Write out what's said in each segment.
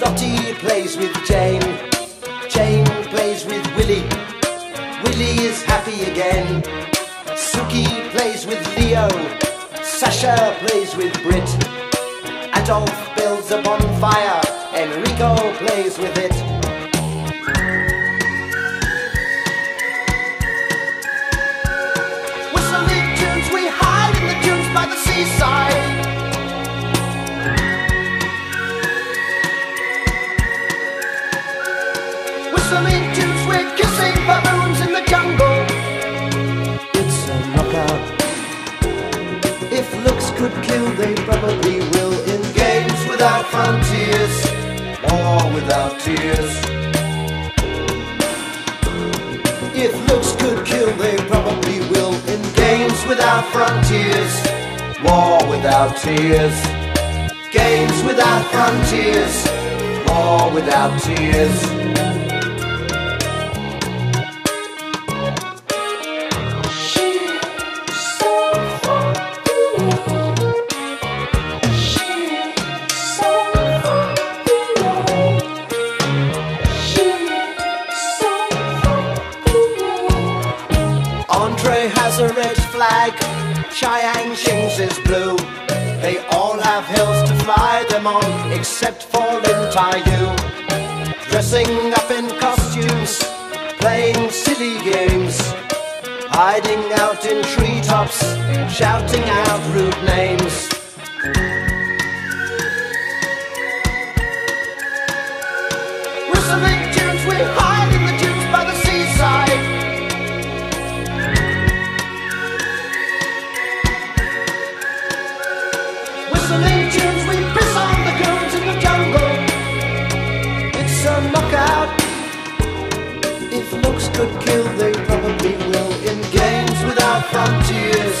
Lottie plays with Jane. Jane plays with Willie. Willie is happy again. Suki plays with Leo. Sasha plays with Brit. Adolf builds a bonfire. Enrico plays with it. We're kissing in the jungle. It's a knockout. If looks could kill, they probably will. In games without frontiers, without tears. If looks could kill, they probably will. In games without frontiers, war without tears. Games without frontiers, war without tears. Flag, Chiang Shing's is blue. They all have hills to fly them on, except for Lin Taiyu. Dressing up in costumes, playing silly games, hiding out in treetops, shouting out rude names. Whistling tunes, we It's a knockout. If looks could kill, they probably will. In games without frontiers,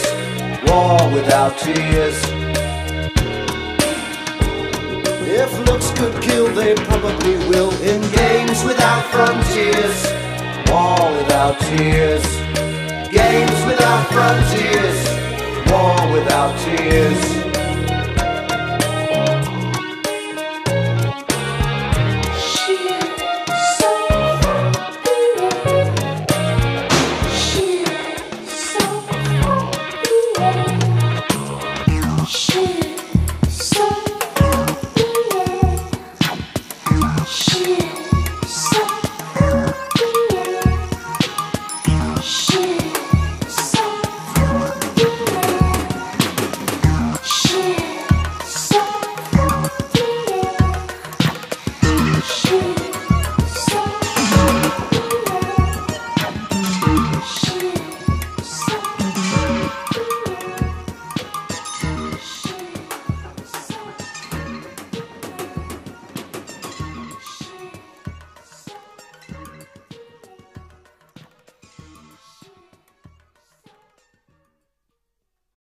war without tears. If looks could kill, they probably will. In games without frontiers, war without tears. Games without frontiers, war without tears.